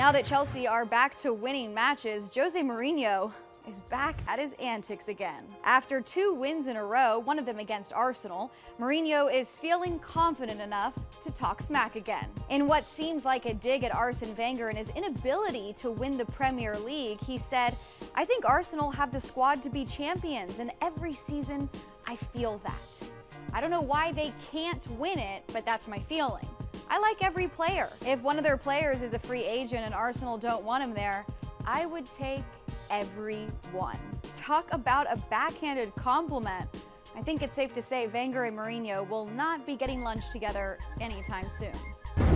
Now that Chelsea are back to winning matches, Jose Mourinho is back at his antics again. After two wins in a row, one of them against Arsenal, Mourinho is feeling confident enough to talk smack again. In what seems like a dig at Arsene Wenger and his inability to win the Premier League, he said, I think Arsenal have the squad to be champions, and every season I feel that. I don't know why they can't win it, but that's my feeling. I like every player. If one of their players is a free agent and Arsenal don't want him there, I would take everyone. Talk about a backhanded compliment. I think it's safe to say Wenger and Mourinho will not be getting lunch together anytime soon.